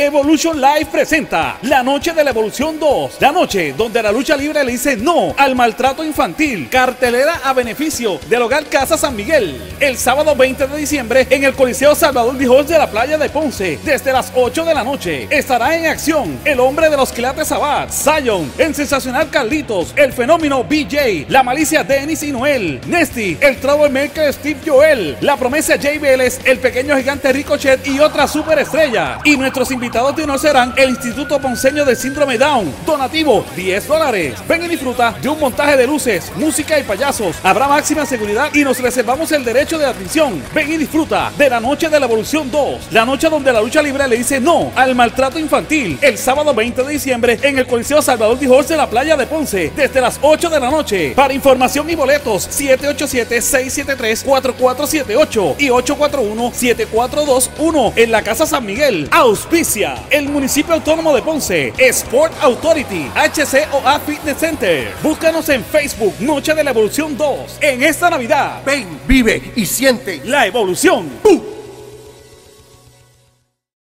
Evolution Live presenta La Noche de la Evolución 2. La noche donde la lucha libre le dice no al maltrato infantil. Cartelera a beneficio del Hogar Casa San Miguel. El sábado 20 de diciembre en el Coliseo Salvador Dijos de la playa de Ponce. Desde las 8 de la noche estará en acción el hombre de los quilates Abad, Zion, el sensacional Carlitos, el fenómeno BJ, la malicia Dennis y Noel, Nesty, el Troublemaker Steve Joel, la promesa Jay Vélez, el pequeño gigante Ricochet y otra superestrella. Y nuestros invitados de honor serán el Instituto Ponceño del Síndrome Down. Donativo 10 dólares. Ven y disfruta de un montaje de luces, música y payasos. Habrá máxima seguridad y nos reservamos el derecho de admisión. Ven y disfruta de la Noche de la Evolución 2. La noche donde la lucha libre le dice no al maltrato infantil. El sábado 20 de diciembre en el Coliseo Salvador Dijos de la playa de Ponce. Desde las 8 de la noche. Para información y boletos 787-673-4478 y 841-7421 en la Casa San Miguel. El municipio autónomo de Ponce. Sport Authority. HCOA Fitness Center. Búscanos en Facebook Noche de la Evolución 2. En esta Navidad. Ven, vive y siente. La evolución.